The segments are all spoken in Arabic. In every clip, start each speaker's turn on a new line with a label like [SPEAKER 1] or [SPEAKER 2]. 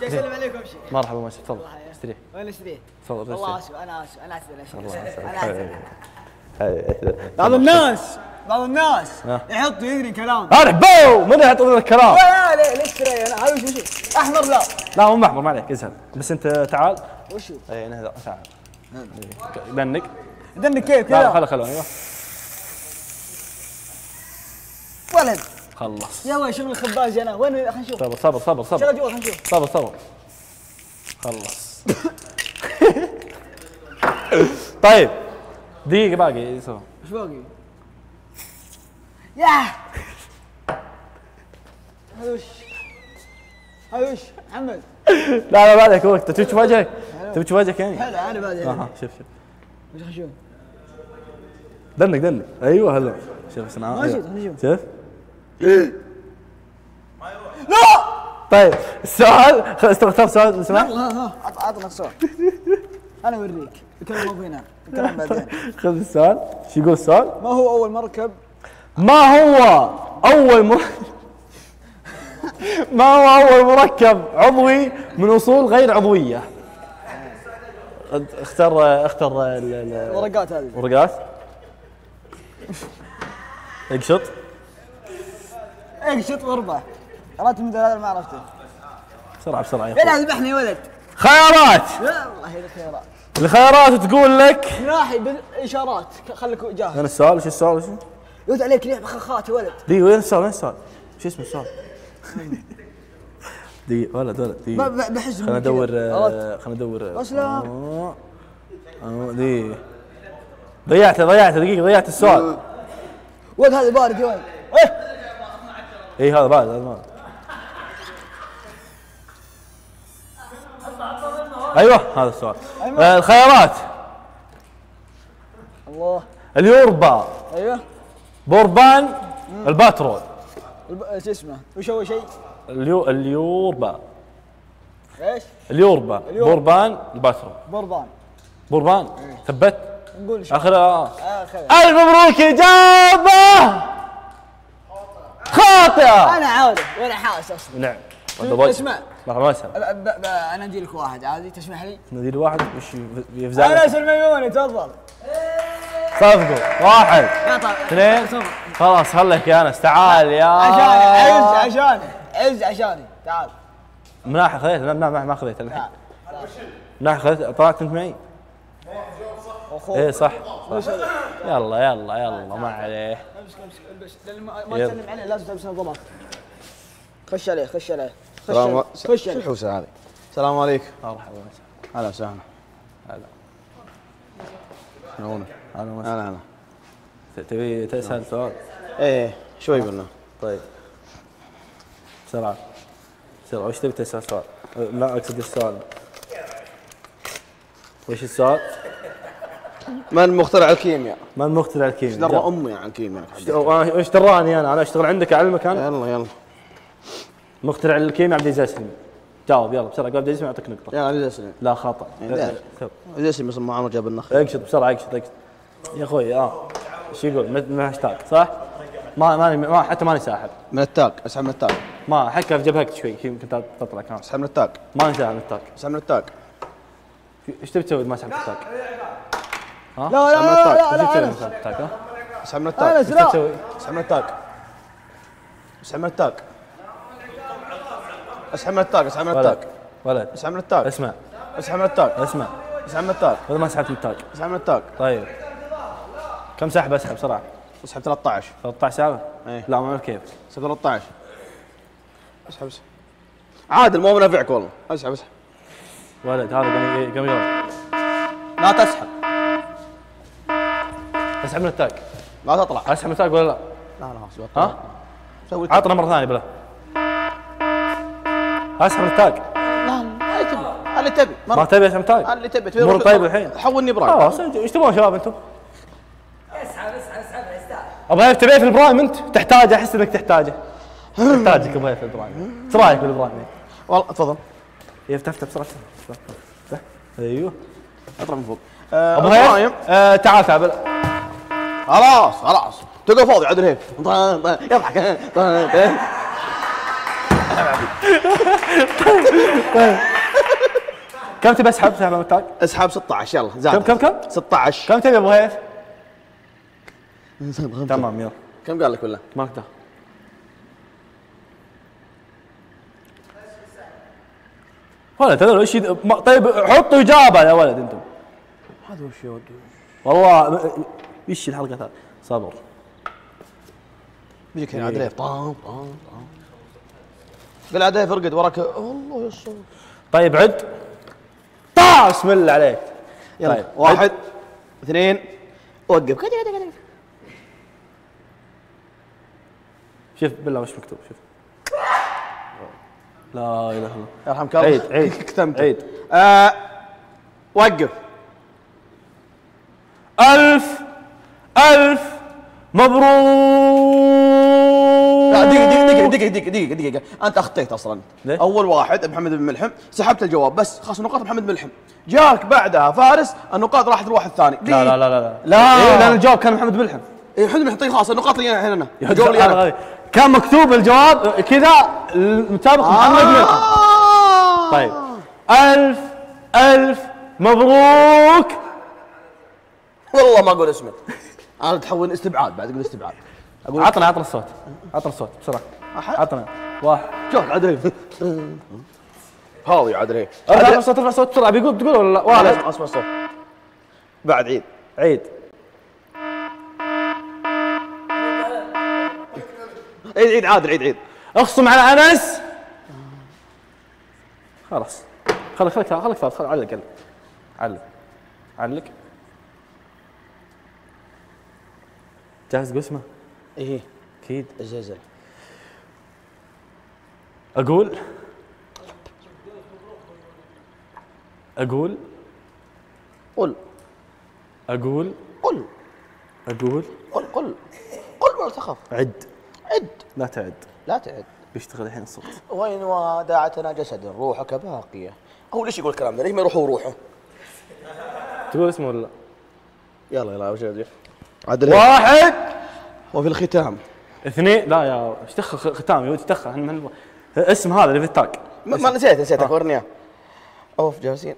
[SPEAKER 1] جاي اسلم عليكم امشي
[SPEAKER 2] مرحبا ماشي تفضل. استريح
[SPEAKER 1] وين اشتريت؟
[SPEAKER 2] تفضل
[SPEAKER 1] والله
[SPEAKER 2] استريح
[SPEAKER 1] آسف أنا آسف أنا
[SPEAKER 2] الله
[SPEAKER 1] أنا
[SPEAKER 2] حبيبي.
[SPEAKER 1] بعض الناس بعض الناس
[SPEAKER 2] ها.
[SPEAKER 1] يحط يدري كلام
[SPEAKER 2] أنا بو من يحط لنا الكلام؟
[SPEAKER 1] لا لا ليش ترى أنا هذا وش وش أحمر لا.
[SPEAKER 2] لا مو محمر ما عليك اسهل بس انت تعال.
[SPEAKER 1] وشو؟
[SPEAKER 2] اي نهدى تعال. دنك
[SPEAKER 1] دنك كيف؟
[SPEAKER 2] لا
[SPEAKER 1] كذا.
[SPEAKER 2] خله خله أيوه.
[SPEAKER 1] ولد.
[SPEAKER 2] خلص.
[SPEAKER 1] يا وين شغل الخباز أنا؟ وين خلينا نشوف.
[SPEAKER 2] صبر صبر صبر
[SPEAKER 1] شغل
[SPEAKER 2] صبر
[SPEAKER 1] جوا خلينا نشوف.
[SPEAKER 2] صبر صبر. خلص. طيب دقيقة باقي
[SPEAKER 1] إيش باقي؟ ياه هذا وش؟ هذا وش؟ محمد.
[SPEAKER 2] لا لا ما عليك وقت. تبي تشوف وجهك؟ تبي تشوف وجهك يعني؟
[SPEAKER 1] حلو أنا بعد
[SPEAKER 2] أها شوف شوف.
[SPEAKER 1] وش نشوف؟
[SPEAKER 2] دنك دنك أيوه هلا. شوف اسمع.
[SPEAKER 1] ماشي، خلينا نشوف.
[SPEAKER 2] شوف
[SPEAKER 1] لا!
[SPEAKER 2] طيب السؤال خ- اختار سؤال اسمع
[SPEAKER 1] ها ها عط- عطنا السؤال أنا أوريك. الكلام مو فينا الكلام بعدين.
[SPEAKER 2] خذ السؤال. شو يقول السؤال؟
[SPEAKER 1] ما هو أول مركب؟
[SPEAKER 2] ما هو أول مر... ما هو أول مركب عضوي من أصول غير عضوية؟ ال- ال-
[SPEAKER 1] الورقات هذه.
[SPEAKER 2] الورقات اقشط
[SPEAKER 1] شط واربع قرأت من هذا ما عرفته.
[SPEAKER 2] بسرعة بسرعة يا
[SPEAKER 1] فين
[SPEAKER 2] أخوي.
[SPEAKER 1] ذبحني يا ولد.
[SPEAKER 2] خيارات!
[SPEAKER 1] يا الله هي الخيارات
[SPEAKER 2] الخيارات تقول لك؟
[SPEAKER 1] ناحي بالإشارات. خليك جاهز.
[SPEAKER 2] وين السؤال؟ وش السؤال؟ وش؟
[SPEAKER 1] يرد عليك لعبة خخات يا ولد.
[SPEAKER 2] دقيقة وين السؤال؟ وين السؤال؟ شو اسمه السؤال؟ دقيقة ولد ولد دقيقة.
[SPEAKER 1] بحس
[SPEAKER 2] خلنا
[SPEAKER 1] كذا.
[SPEAKER 2] آه، خلنا ندور.
[SPEAKER 1] أسلم.
[SPEAKER 2] آه، آه، دقيقة. ضيعت ضيعت دقيقة ضيعت السؤال.
[SPEAKER 1] ولد هذا بارد يا ولد. إيه.
[SPEAKER 2] اي هذا بعد هذا بعد. أيوه هذا السؤال.
[SPEAKER 1] أيوة.
[SPEAKER 2] آه، الخيارات.
[SPEAKER 1] الله.
[SPEAKER 2] اليوربا.
[SPEAKER 1] أيوه.
[SPEAKER 2] بوربان الباترول.
[SPEAKER 1] الب- شو اسمه؟ وش أول شيء؟
[SPEAKER 2] اليو اليوربا.
[SPEAKER 1] إيش؟
[SPEAKER 2] اليوربا. بوربان الباترول.
[SPEAKER 1] بربان
[SPEAKER 2] بوربان. ثبت؟
[SPEAKER 1] نقول
[SPEAKER 2] آخر آه.
[SPEAKER 1] آه خير.
[SPEAKER 2] ألف مبروك اجابه خاطئة.
[SPEAKER 1] أنا عارف وأنا حاس أصلا
[SPEAKER 2] نعم.
[SPEAKER 1] اسمع. ب- ب- أنا أجي لك واحد عادي تسمح لي؟
[SPEAKER 2] نادي واحد وش
[SPEAKER 1] أنا
[SPEAKER 2] يفزعنا
[SPEAKER 1] اسم ميموني تفضل.
[SPEAKER 2] صفقوا واحد.
[SPEAKER 1] طبعا
[SPEAKER 2] اثنين. خلاص خليك يا انس تعال يا.
[SPEAKER 1] عشاني. عز عشاني. عز عشاني. تعال.
[SPEAKER 2] من ناحيه خذيت لا ما ما خذيت الحين.
[SPEAKER 1] تعال.
[SPEAKER 2] من ناحيه خذيت طلعت أنت معي.
[SPEAKER 1] أخوك.
[SPEAKER 2] إيه صح؟ يلا يلا يلا ما عليه.
[SPEAKER 1] أمسك أمسك البس لأن ما. تسلم عليه لازم تلبس نظارات خش عليه خش عليه. خش
[SPEAKER 3] السلام
[SPEAKER 1] عليه.
[SPEAKER 3] عليكم
[SPEAKER 1] خش عليه.
[SPEAKER 3] الحوسة هذه؟ السلام عليكم.
[SPEAKER 2] مرحبا
[SPEAKER 3] هلا وسهلا.
[SPEAKER 2] هلا.
[SPEAKER 3] شلونك؟
[SPEAKER 2] هلا وسهلا.
[SPEAKER 3] هلا هلا
[SPEAKER 2] تبي تسأل سؤال؟
[SPEAKER 3] إيه شوي قلنا.
[SPEAKER 2] طيب. بسرعة بسرعة وش تبي تسأل سؤال؟ لا أقصد السؤال. وش السؤال؟
[SPEAKER 3] من مخترع الكيمياء؟
[SPEAKER 2] من مخترع
[SPEAKER 3] إيش
[SPEAKER 2] الكيمياء؟
[SPEAKER 3] درى أمي عن الكيمياء؟
[SPEAKER 2] إيش دراني أنا؟ أنا أشتغل عندك اعلمك أنا
[SPEAKER 3] يلا يلا.
[SPEAKER 2] مخترع الكيمياء عبد العزيز السلمي جاوب يلا بسرعة. قبل عبد العزيز يعطيك نقطة.
[SPEAKER 3] يلا أسلم.
[SPEAKER 2] لا خطا
[SPEAKER 3] لا. عزيز أسلم اسم عمر جاب النخل.
[SPEAKER 2] اقشط بسرعة اقشط اقشط يا أخوي آه. إيش يقول؟ من من هاشتاج صح؟ ما ماني ما حتى ماني ساحب.
[SPEAKER 3] من التاج أسحب من التاج
[SPEAKER 2] ما حكى في جبهك شوي يمكن تطلع كمان.
[SPEAKER 3] أسحب من التاج
[SPEAKER 2] ماني ساحب التاك.
[SPEAKER 3] أسحب من التاج
[SPEAKER 2] إيش تبي تسوي ما سحبت التاك؟
[SPEAKER 1] لا لا لا لا لا
[SPEAKER 2] التاك ها؟
[SPEAKER 3] اسحب من
[SPEAKER 1] انس
[SPEAKER 3] التاج
[SPEAKER 2] إيش تبي
[SPEAKER 1] لا
[SPEAKER 2] تسوي؟
[SPEAKER 3] اسحب من التاج اسحب من التاج اسحب من التاج اسحب من
[SPEAKER 2] ولد
[SPEAKER 3] من التاج
[SPEAKER 2] اسمع.
[SPEAKER 3] التاج
[SPEAKER 2] اسمع اذا ما سحبت التاك
[SPEAKER 3] التاج
[SPEAKER 2] طيب. كم سحب أسحب بسرعة؟
[SPEAKER 3] اسحب 13
[SPEAKER 2] 13 سحبه؟
[SPEAKER 3] إيه.
[SPEAKER 2] لا ما كيف.
[SPEAKER 3] اسحب 13 أسحب أسحب. عادل مو منافعك والله. أسحب أسحب.
[SPEAKER 2] ولد هذا قام يضرب
[SPEAKER 3] لا تسحب.
[SPEAKER 2] اسحب من التاك
[SPEAKER 3] لا تطلع.
[SPEAKER 2] اسحب من التاك ولا لا؟
[SPEAKER 3] لا لا
[SPEAKER 2] ها؟
[SPEAKER 3] سوي
[SPEAKER 2] عطنا مرة ثانية بلا. اسحب من التاك
[SPEAKER 3] لا ما تبي اللي تبي؟
[SPEAKER 2] ما
[SPEAKER 3] مرة
[SPEAKER 2] تبي اسحب من التاك؟
[SPEAKER 3] اللي تبي روح-
[SPEAKER 2] طيب الحين.
[SPEAKER 3] حولني برايم.
[SPEAKER 2] خلاص انت- إيش تبغون شباب أنتم؟ اسحب اسحب اسحب أبغى تبي في البرايم أنت؟ تحتاجه أحس إنك تحتاجه. تحتاجك أبغى في البرايم. إيش رأيك بالبرايم؟
[SPEAKER 3] والله تفضل.
[SPEAKER 2] افتح افتح بسرعة. أيوه.
[SPEAKER 3] أطلع من فوق.
[SPEAKER 2] ابو
[SPEAKER 3] ابو هايم
[SPEAKER 2] آه تعال تعال بلا.
[SPEAKER 3] خلاص خلاص. تلقى فاضي عدل هيك يضحك.
[SPEAKER 2] طيب كم تبي اسحب؟ سحب متاك؟
[SPEAKER 3] اسحب 16 يلا زاد.
[SPEAKER 2] كم كم كم؟
[SPEAKER 3] 16
[SPEAKER 2] كم تبي ابو هيث؟ تمام يلا.
[SPEAKER 3] كم قال لك ولا؟
[SPEAKER 2] ما أقدر. ولد هذول إيش طيب حطوا إجابة يا ولد أنتم.
[SPEAKER 3] هذا وش
[SPEAKER 2] والله إيش الحلقة هذه صبر
[SPEAKER 3] بيجيك هنا عدلية. طام طام طام. قال عدلية فرقد وراك. والله يا صوت
[SPEAKER 2] طيب عد. طا بسم الله عليك.
[SPEAKER 3] يلا
[SPEAKER 2] طيب.
[SPEAKER 3] واحد اثنين. وقف. كذا
[SPEAKER 2] شوف بالله وش مكتوب شوف. لا إله إلا الله.
[SPEAKER 3] يرحمك الله.
[SPEAKER 2] عيد عيد
[SPEAKER 3] كتمت
[SPEAKER 2] عيد.
[SPEAKER 3] آه وقف.
[SPEAKER 2] ألف ألف مبروك.
[SPEAKER 3] لا دقيقة دقيقة دقيقة دقيقة دقيقة دقيقة أنت أخطيت أصلا.
[SPEAKER 2] ليه؟
[SPEAKER 3] أول واحد محمد بن ملحم سحبت الجواب. بس خلاص نقاط محمد بن ملحم. جاك بعدها فارس النقاط راحت لواحد ثاني
[SPEAKER 2] لا لا لا لا لا.
[SPEAKER 3] لا.
[SPEAKER 2] إيه لأن الجواب كان محمد بلحم
[SPEAKER 3] إيه محمد بن ملحم. طيب خلاص النقاط اللي الحين أنا الجواب أنا.
[SPEAKER 2] كان مكتوب الجواب كذا المتابق محمد بلحم
[SPEAKER 3] آه.
[SPEAKER 2] طيب. ألف ألف مبروك.
[SPEAKER 3] والله ما أقول اسمك. أنا تحول استبعاد بعد أقول استبعاد. أقول
[SPEAKER 2] عطنا عطنا الصوت. عطنا الصوت بسرعة.
[SPEAKER 3] أحد؟
[SPEAKER 2] عطنا. واحد.
[SPEAKER 3] شوف عدري فاضي عدري
[SPEAKER 2] ارفع الصوت ارفع الصوت بسرعة. بيقول تقول ولا لا؟
[SPEAKER 3] واحد.
[SPEAKER 2] واحد
[SPEAKER 3] اسمع اسمع الصوت بعد عيد.
[SPEAKER 2] عيد.
[SPEAKER 3] عيد عيد عادل عيد عيد.
[SPEAKER 2] اخصم على أنس. خلاص. خليك خليك خليك خليك خليك علق علق. علق. علق. جاهز تقول اسمه
[SPEAKER 3] إيه.
[SPEAKER 2] أكيد.
[SPEAKER 3] الزلزال
[SPEAKER 2] أقول؟ أقول؟
[SPEAKER 3] قل.
[SPEAKER 2] أقول؟
[SPEAKER 3] قل.
[SPEAKER 2] أقول؟
[SPEAKER 3] قل قل. قل ولا تخف
[SPEAKER 2] عد.
[SPEAKER 3] عد.
[SPEAKER 2] لا تعد.
[SPEAKER 3] لا تعد.
[SPEAKER 2] بيشتغل الحين الصوت.
[SPEAKER 3] وين وداعتنا جسد روحك باقية. هو ليش يقول الكلام ذا ليش ما يروحوا روحه؟
[SPEAKER 2] تقول اسمه ولا لا؟
[SPEAKER 3] يلا يلا وش عدل عدل
[SPEAKER 2] واحد.
[SPEAKER 3] وفي الختام.
[SPEAKER 2] اثنين. لا يا إيش دخل خ- ختام. يا من- اسم هذا اللي في التاج
[SPEAKER 3] ما, نسيت نسيت ورني. إياه. أوف جالسين.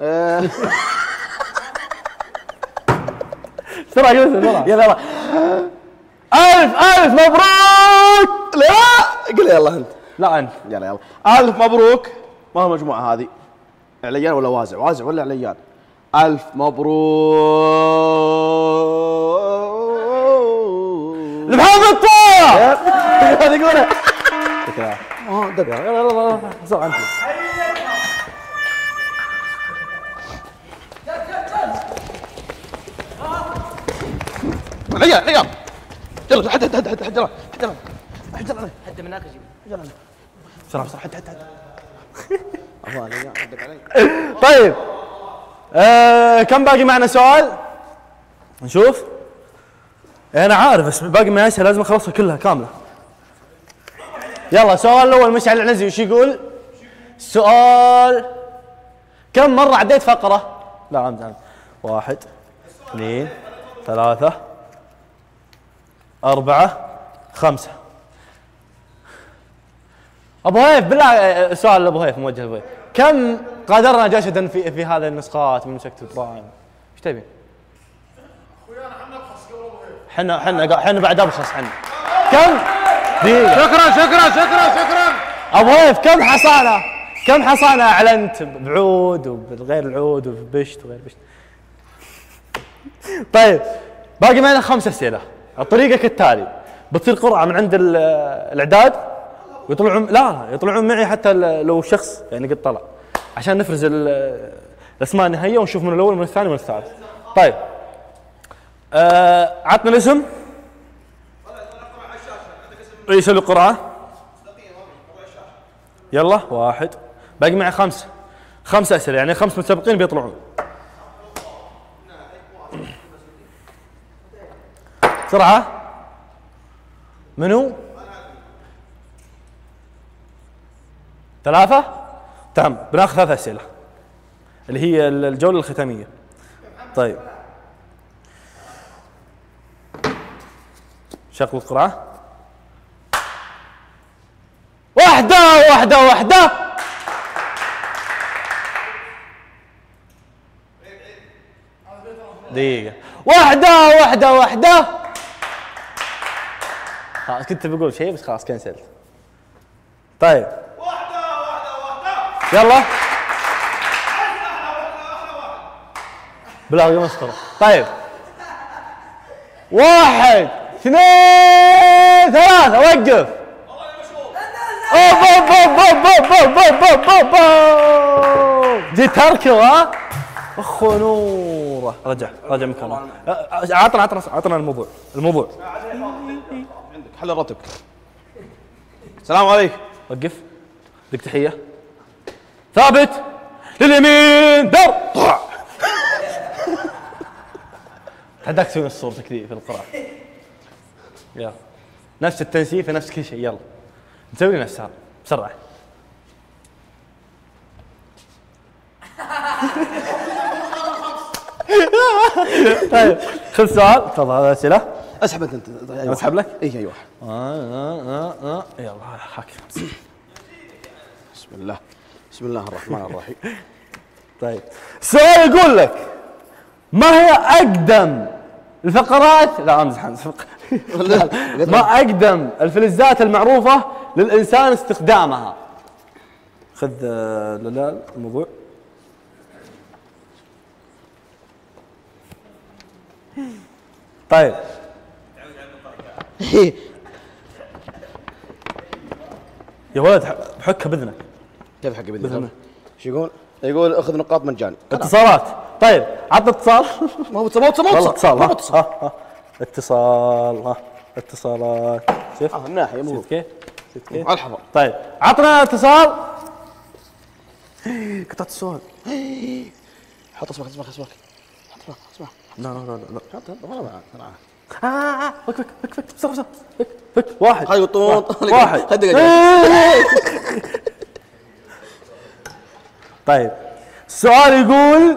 [SPEAKER 3] آه،
[SPEAKER 2] بسرعة قول اسمه بسرعة
[SPEAKER 3] يلا يلا.
[SPEAKER 2] ألف ألف مبروك!
[SPEAKER 3] لا! قل يلا أنت.
[SPEAKER 2] لا أنت.
[SPEAKER 3] يلا يلا. ألف مبروك. ما هو المجموعه هذه؟ عليان ولا وازع؟ وازع ولا عليان ألف مبروك! يقولها
[SPEAKER 2] آه دق يلا يلا يلا انت
[SPEAKER 3] عليان عليان يلا. حد حد حد حد حد حد حد حد
[SPEAKER 1] حد منك أجيب
[SPEAKER 2] بسرعة بسرعة. حد حد حد. طيب. آه كم باقي معنا سؤال؟ نشوف. أنا عارف بس باقي معي أسئلة لازم أخلصها كلها كاملة يلا السؤال الأول مشعل العنزي وش يقول؟ السؤال كم مرة عديت فقرة؟ لا امزح واحد اثنين ثلاثة أربعة خمسة أبو هيف بالله سؤال لأبو هيف موجه لأبو هيف كم قدرنا جسدا في في هذه النسخات من مسكت برايم؟ إيش تبي؟ إحنا إحنا إحنا بعد ابخص إحنا كم؟ دقيقة.
[SPEAKER 3] شكرا شكرا شكرا شكرا.
[SPEAKER 2] أبو هيف كم حصانة؟ كم حصانة أعلنت بعود وبغير العود وبشت وغير بشت؟ طيب باقي معنا خمس أسئلة. الطريقة كالتالي بتصير قرعة من عند ال- الإعداد ويطلعون لا يطلعون معي حتى لو شخص يعني قد طلع. عشان نفرز ال- الأسماء النهائية ونشوف من الأول من الثاني من الثالث. طيب. آه عطنا الاسم. يسوي قرعه يلا واحد. باقي معي خمسة. خمسة أسئلة يعني خمس متسابقين بيطلعون. بسرعة. منو؟ ثلاثة؟ تمام بناخذ ثلاث أسئلة اللي هي ال- الجولة الختامية. طيب. شغل القراءة. واحدة واحدة واحدة. دقيقة. واحدة واحدة واحدة. كنت بقول شيء بس خلاص كنسلت طيب. واحدة واحدة واحدة يلا. بلا مسخرة طيب. واحد. اثنين ثلاثة وقف اوب اوب اوب اوب اوب اوب اوب اوب اوب جيت تركض ها اخو نوره رجع رجع مكانه عطنا عطنا عطنا الموضوع الموضوع
[SPEAKER 3] عندك حل رتبك السلام عليكم
[SPEAKER 2] وقف لك تحيه ثابت لليمين طع. تحداك تسوي نفس صورتك ذي في القراءة يلا. نفس التنسيق نفس كل شيء يلا. نسوي نفسها. بسرعة. طيب خذ سؤال. تفضل هذا أسئلة.
[SPEAKER 3] اسحب أنت. انت أي
[SPEAKER 2] أسحب
[SPEAKER 3] واحد.
[SPEAKER 2] لك؟
[SPEAKER 3] اي اي واحد
[SPEAKER 2] آه آه آه. يلا حاك
[SPEAKER 3] بسم الله. بسم الله الرحمن الرحيم.
[SPEAKER 2] طيب. السؤال يقول لك ما هي أقدم الفقرات؟ لا امزح امزح ما أقدم الفلزات المعروفة للإنسان استخدامها. خذ آه، لا الموضوع. طيب. يا ولد ح- بحكها بإذنك.
[SPEAKER 3] كيف حق بدي شو يقول؟ يقول أخذ نقاط مجاني.
[SPEAKER 2] اتصالات. طيب عطنا اتصال.
[SPEAKER 3] ما هو هو ما هو
[SPEAKER 2] اتصال.
[SPEAKER 3] ما هو اتصال.
[SPEAKER 2] اتصال. ها اتصالات. شوف
[SPEAKER 3] آه، من ناحية مو
[SPEAKER 2] شفت كيف؟ شفت كيف؟
[SPEAKER 3] على الحظر
[SPEAKER 2] طيب عطنا اتصال. قطعت السؤال.
[SPEAKER 3] حط اصبعك اصبعك اصبعك حط اصبعك اصبعك
[SPEAKER 2] لا لا لا لا.
[SPEAKER 3] حط حط. ولا معك
[SPEAKER 2] آه، آه آه. فك فك فك فك. بسرعة بسرعة فك فك. واحد.
[SPEAKER 3] هاي طون
[SPEAKER 2] واحد. طيب السؤال يقول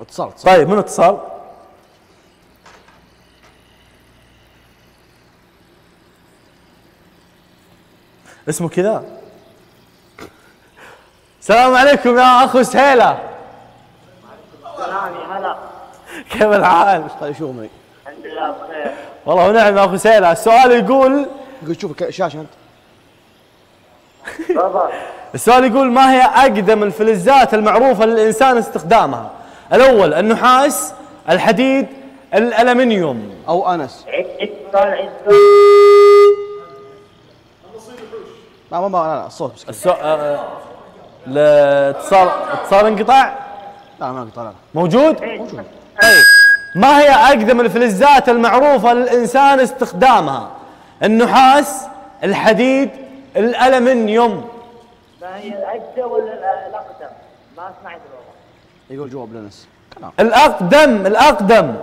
[SPEAKER 3] اتصال اتصال.
[SPEAKER 2] طيب من اتصال؟ اسمه كذا السلام عليكم يا أخو سهيلة.
[SPEAKER 4] سلام يا هلا
[SPEAKER 2] كيف الحال؟
[SPEAKER 3] طيب شوف معي
[SPEAKER 4] الحمد لله بخير.
[SPEAKER 2] والله ونعم يا أخو سهيلة. السؤال يقول
[SPEAKER 3] يقول شوف الشاشه
[SPEAKER 4] أنت.
[SPEAKER 2] السؤال يقول ما هي أقدم الفلزات المعروفة للإنسان استخدامها؟ الأول النحاس الحديد
[SPEAKER 4] الألمنيوم. أو أنس.
[SPEAKER 3] لا ما لا لا الصوت مسكين
[SPEAKER 2] آه،, أه... لا اتصال اتصال انقطع؟
[SPEAKER 3] لا ما انقطع لا
[SPEAKER 2] موجود؟ موجود اي ما هي أقدم الفلزات المعروفة للإنسان استخدامها؟ النحاس، الحديد، الألمنيوم.
[SPEAKER 4] ما هي الأقدم ولا الأقدم؟ ما سمعت الوضع.
[SPEAKER 3] يقول جواب لنس. كلام.
[SPEAKER 2] الأقدم الأقدم.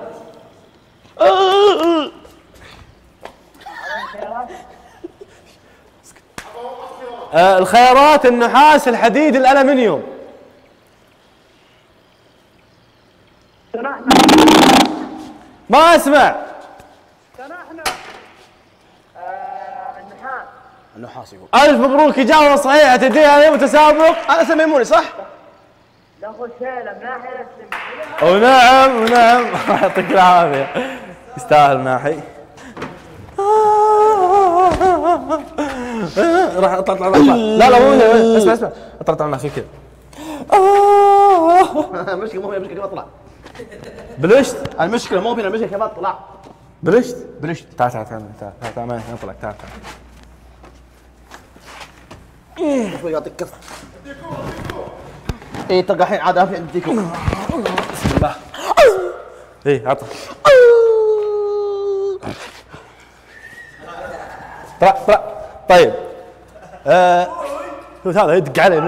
[SPEAKER 2] آه، الخيارات النحاس الحديد الألمنيوم. ما أسمع.
[SPEAKER 4] النحاس.
[SPEAKER 3] النحاس يقول.
[SPEAKER 2] ألف مبروك إجابة صحيحة تديها أنا متسابق؟
[SPEAKER 3] أنا سميموني صح؟
[SPEAKER 4] له سالم ناحيه
[SPEAKER 2] ونعم ونعم يعطيك العافية. يستاهل ناحي راح اطلع اطلع أطلع. لا لا مو اسمع اسمع. اطلع أطلع ناحي كذا.
[SPEAKER 3] المشكلة مو هي المشكلة كيف أطلع؟
[SPEAKER 2] بلشت.
[SPEAKER 3] المشكلة مو هنا المشكلة كيف أطلع؟
[SPEAKER 2] بلشت.
[SPEAKER 3] بلشت.
[SPEAKER 2] تعال تعال تعال تعال تعال تعال معي أطلع. تعال تعال.
[SPEAKER 3] شوي يعطيك كف. اي تلقى الحين عاد في عندكم
[SPEAKER 2] بسم الله. إيه عطى طلع طلع. طيب. آه شوف هذا يدق علي